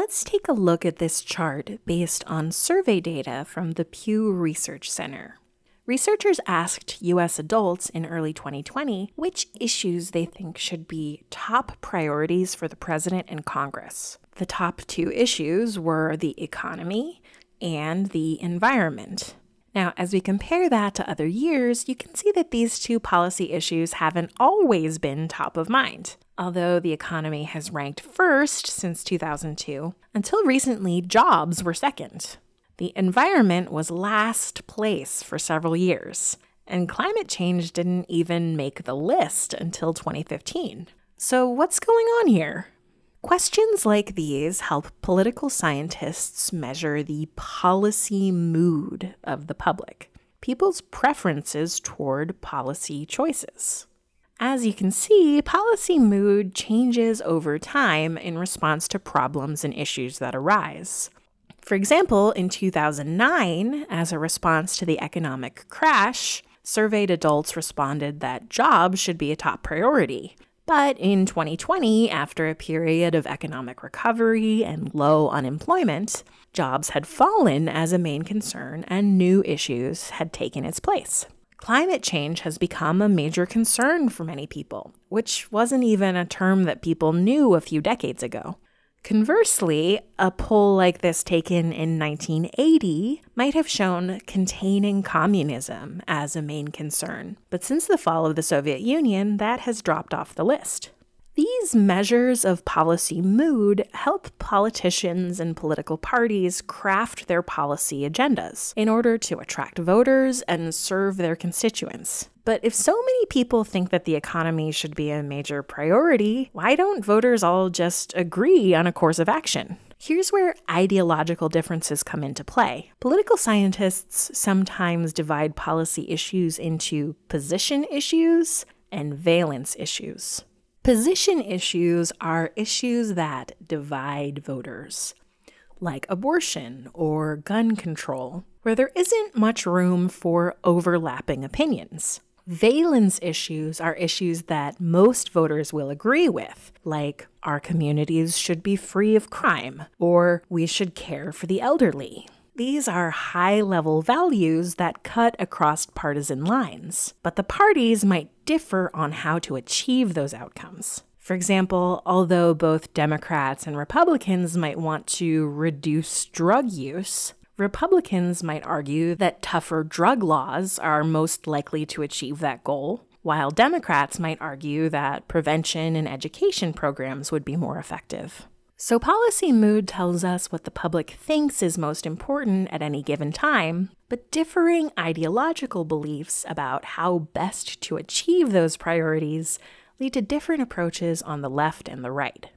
Let's take a look at this chart based on survey data from the Pew Research Center. Researchers asked US adults in early 2020 which issues they think should be top priorities for the president and Congress. The top two issues were the economy and the environment. Now, as we compare that to other years, you can see that these two policy issues haven't always been top of mind. Although the economy has ranked first since 2002, until recently, jobs were second. The environment was last place for several years, and climate change didn't even make the list until 2015. So, what's going on here? Questions like these help political scientists measure the policy mood of the public, people's preferences toward policy choices. As you can see, policy mood changes over time in response to problems and issues that arise. For example, in 2009, as a response to the economic crash, surveyed adults responded that jobs should be a top priority. But in 2020, after a period of economic recovery and low unemployment, jobs had fallen as a main concern and new issues had taken its place. Climate change has become a major concern for many people, which wasn't even a term that people knew a few decades ago. Conversely, a poll like this taken in 1980 might have shown containing communism as a main concern, but since the fall of the Soviet Union, that has dropped off the list. These measures of policy mood help politicians and political parties craft their policy agendas in order to attract voters and serve their constituents. But if so many people think that the economy should be a major priority, why don't voters all just agree on a course of action? Here's where ideological differences come into play. Political scientists sometimes divide policy issues into position issues and valence issues. Position issues are issues that divide voters, like abortion or gun control, where there isn't much room for overlapping opinions. Valence issues are issues that most voters will agree with, like our communities should be free of crime, or we should care for the elderly. These are high level values that cut across partisan lines, but the parties might differ on how to achieve those outcomes. For example, although both Democrats and Republicans might want to reduce drug use, Republicans might argue that tougher drug laws are most likely to achieve that goal, while Democrats might argue that prevention and education programs would be more effective. So, policy mood tells us what the public thinks is most important at any given time, but differing ideological beliefs about how best to achieve those priorities lead to different approaches on the left and the right.